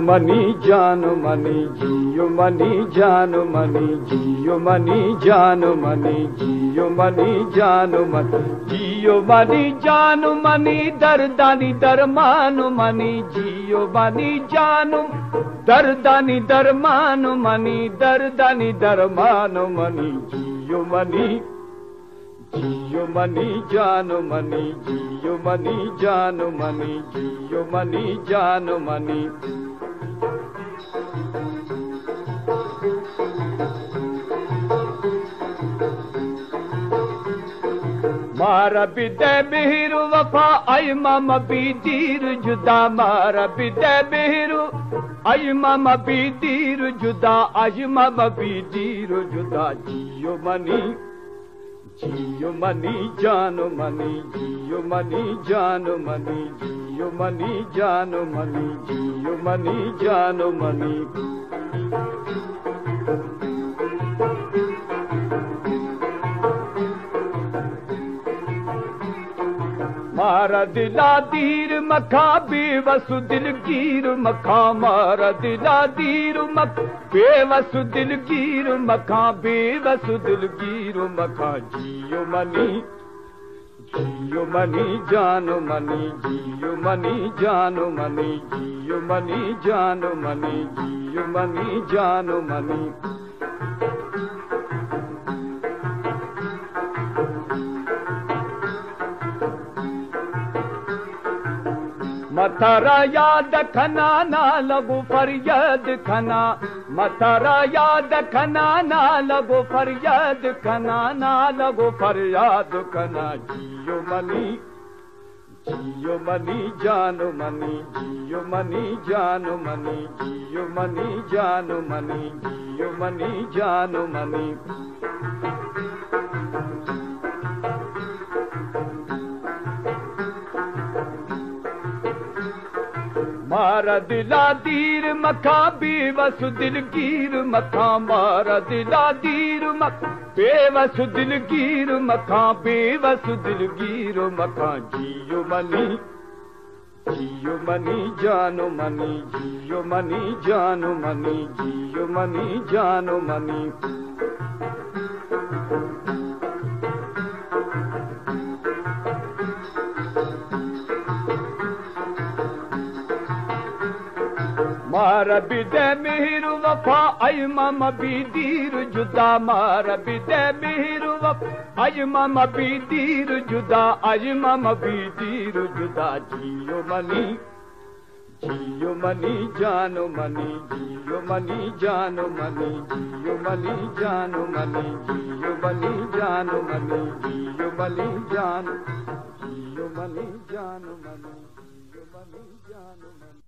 Money जान मनी जियो मनी जान मनी जियो मनी जान मनी जियो मनी जान मनी जियो मनी जान मनी दरदानी दरमान मनी जियो मनी जान दरदानी दरमान मनी दरदानी दरमान मनी जियो मनी जियो मनी जान मनी जियो मनी जान मनी जियो मनी जान मनी मारा बिदय बिहिरु वफ़ा मम बीदीर जुदा मारा मम बीदीर जुदा आई मम बीदीर जुदा। जियो मनी जियो मनी जान मनी जियो मनी जान मनी जियो मनी जान मनी जियो मनी जान मनी मारा दिला दीर मखा बेवसु दिलगीर मखा दीर मख बेवसु दिलगीर मखा बेवसु दिलगीर मखा। जियो मनी जियो मनी जान मनी जियो मनी मनी जान मनी जान मनी مٿارا ياد فرياد کنا مٿارا ياد کنا نا لڳو فرياد کنا نا لڳو فرياد کنا جيو مني جيو مني جان مني جيو مني جان مني جيو مني جان مني جيو مني جان مني मारा दिला दीर मखा बेवस दिलगीर मखा मारा दिला दीर मख बेवस दिलगीर मखा बेवस दिलगीर मखा। जियो मनी जियो मनी जानो मनी जियो मनी जानो मनी जियो मनी जानो मनी मारा बिदय मिहिर वफ़ा आई मम बीदीर जुदा। मारा बिदय मिहिर वफ़ा आई मम बीदीर जुदा। आई मम बीदीर जुदा। जियो मनी जियो मनी जानो मनी जियो मनी जानो मनी जियो मनी जानो मनी जियो मनी जानो मनी जियो मनी जानो जियो मनी जानो मनी जियो मनी जानो मनी